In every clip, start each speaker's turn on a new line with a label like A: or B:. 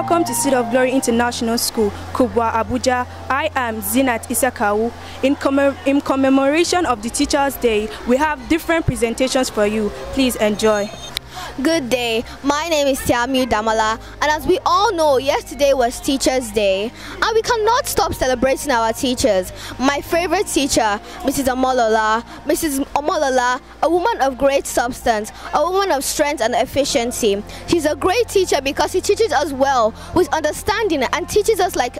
A: Welcome to City of Glory International School, Kubwa, Abuja. I am Zinat Isakawu. In, commem in commemoration of the Teachers' Day, we have different presentations for you. Please enjoy.
B: Good day. My name is Tiamu Damala, and as we all know, yesterday was Teachers' Day, and we cannot stop celebrating our teachers. My favorite teacher, Mrs. Omolola, Mrs. Omolola, a woman of great substance, a woman of strength and efficiency. She's a great teacher because she teaches us well with understanding and teaches us like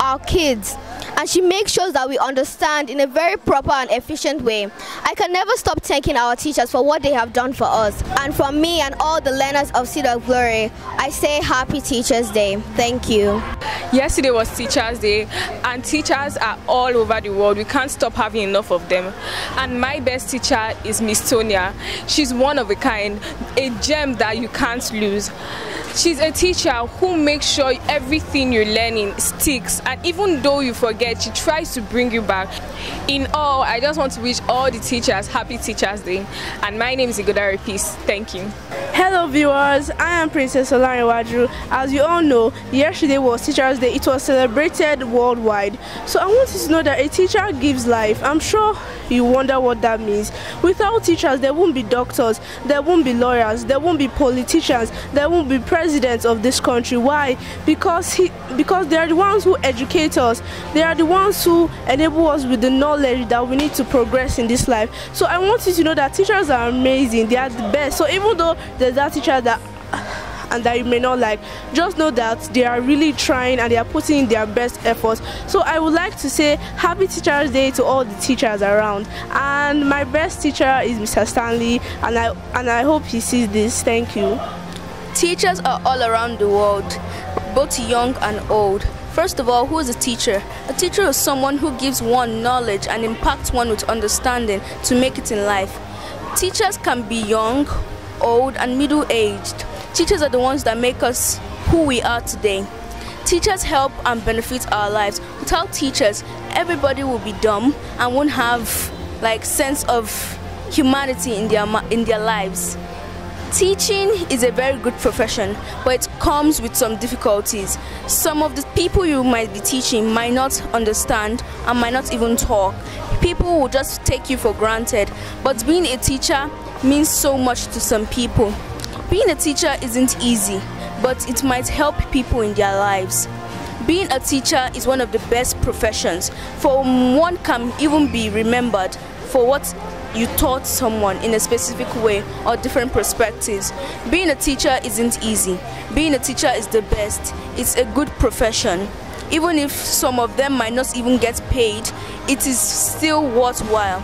B: our kids and she makes sure that we understand in a very proper and efficient way. I can never stop thanking our teachers for what they have done for us. And from me and all the learners of of Glory, I say Happy Teachers Day. Thank you.
C: Yesterday was Teachers Day, and teachers are all over the world. We can't stop having enough of them. And my best teacher is Miss Tonia. She's one of a kind, a gem that you can't lose. She's a teacher who makes sure everything you're learning sticks, and even though you forget, she tries to bring you back. In all, I just want to wish all the teachers happy Teachers Day. And my name is Igodare Peace. Thank you.
A: Hello viewers, I am Princess Olariwaju. As you all know, yesterday was Teachers Day. It was celebrated worldwide. So I want you to know that a teacher gives life. I'm sure you wonder what that means. Without teachers, there won't be doctors, there won't be lawyers, there won't be politicians, there won't be presidents of this country. Why? Because he, because they are the ones who educate us. They are the ones who enable us with the knowledge that we need to progress in this life. So I want you to know that teachers are amazing. They are the best. So even though there's that teacher that and that you may not like just know that they are really trying and they are putting in their best efforts so i would like to say happy teachers day to all the teachers around and my best teacher is mr stanley and i and i hope he sees this thank you
D: teachers are all around the world both young and old First of all, who is a teacher? A teacher is someone who gives one knowledge and impacts one with understanding to make it in life. Teachers can be young, old, and middle aged. Teachers are the ones that make us who we are today. Teachers help and benefit our lives. Without teachers, everybody will be dumb and won't have like sense of humanity in their in their lives. Teaching is a very good profession, but it comes with some difficulties. Some of the people you might be teaching might not understand and might not even talk. People will just take you for granted, but being a teacher means so much to some people. Being a teacher isn't easy, but it might help people in their lives. Being a teacher is one of the best professions, for one can even be remembered for what you taught someone in a specific way or different perspectives. Being a teacher isn't easy. Being a teacher is the best. It's a good profession. Even if some of them might not even get paid, it is still worthwhile.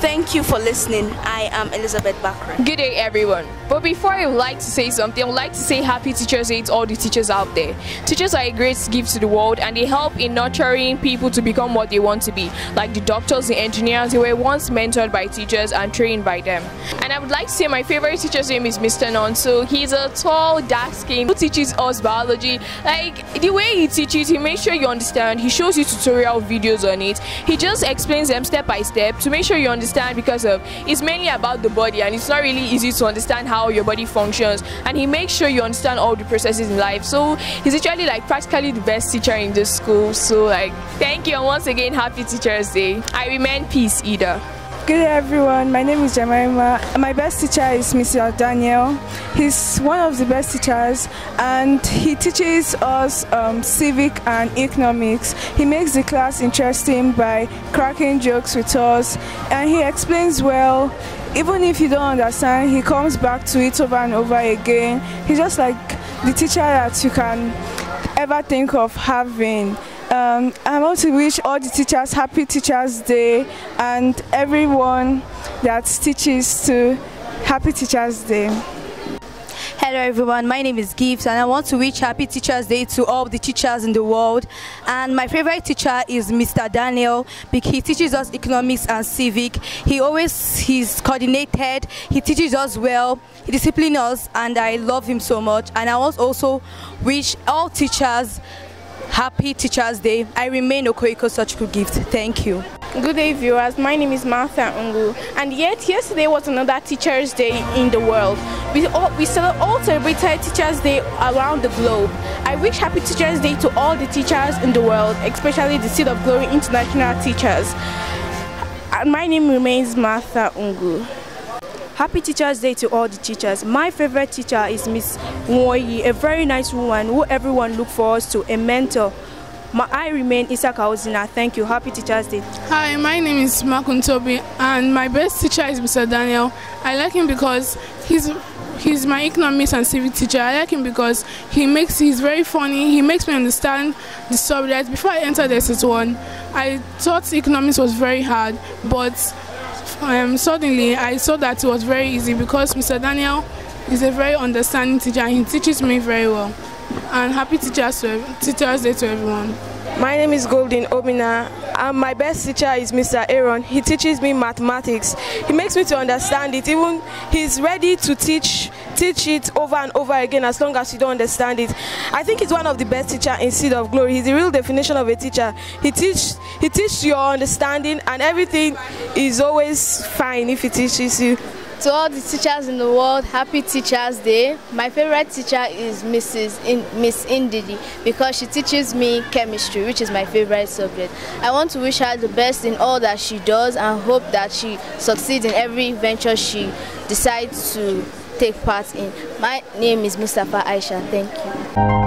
D: Thank you for listening. I am Elizabeth Bakra.
C: Good day, everyone. But before I would like to say something, I would like to say Happy Teachers Day to all the teachers out there. Teachers are a great gift to the world and they help in nurturing people to become what they want to be. Like the doctors, the engineers, they were once mentored by teachers and trained by them. And I would like to say my favorite teacher's name is Mr. Nonso. He's a tall, dark skin who teaches us biology. Like the way he teaches, he makes sure you understand. He shows you tutorial videos on it. He just explains them step by step to make sure you understand because of it's mainly about the body and it's not really easy to understand how your body functions and he makes sure you understand all the processes in life so he's actually like practically the best teacher in this school so like thank you and once again happy teachers day i remain peace either
E: Good day everyone, my name is Jemima. My best teacher is Mr. Daniel. He's one of the best teachers and he teaches us um, civic and economics. He makes the class interesting by cracking jokes with us and he explains well. Even if you don't understand, he comes back to it over and over again. He's just like the teacher that you can ever think of having. Um, I want to wish all the teachers happy Teachers Day and everyone that teaches to happy Teachers Day.
F: Hello everyone, my name is Gibbs and I want to wish happy Teachers Day to all the teachers in the world. And my favorite teacher is Mr. Daniel because he teaches us economics and civic. He always he's coordinated, he teaches us well, he disciplines us and I love him so much. And I want also wish all teachers Happy Teachers Day. I remain Okoiko Surgical Gift. Thank you.
G: Good day viewers, my name is Martha Ungu and yet yesterday was another Teachers Day in the world. We all, we all celebrated Teachers Day around the globe
H: I wish Happy Teachers Day to all the teachers in the world, especially the Seed of Glory International teachers. And my name remains Martha Ungu.
I: Happy Teachers Day to all the teachers. My favorite teacher is Miss Nwoyi, a very nice woman who everyone look forward to, a mentor. My, I remain Isaka Ozina. Thank you. Happy Teachers Day.
J: Hi, my name is Makun Toby, and my best teacher is Mr. Daniel. I like him because he's he's my economics and civic teacher. I like him because he makes he's very funny. He makes me understand the subject. Before I entered SS1, I thought economics was very hard, but um, suddenly I saw that it was very easy because Mr. Daniel is a very understanding teacher and he teaches me very well. And happy teachers, teachers Day to everyone.
A: My name is Golden Obina and my best teacher is Mr. Aaron. He teaches me mathematics. He makes me to understand it. Even he's ready to teach teach it over and over again as long as you don't understand it. I think he's one of the best teacher in Seed of Glory. He's the real definition of a teacher. He teach he teaches your understanding and everything is always fine if he teaches you.
K: To all the teachers in the world, happy Teachers Day. My favorite teacher is Mrs. In, Miss Indidi because she teaches me chemistry, which is my favorite subject. I want to wish her the best in all that she does and hope that she succeeds in every venture she decides to take part in. My name is Mustafa Aisha. Thank you.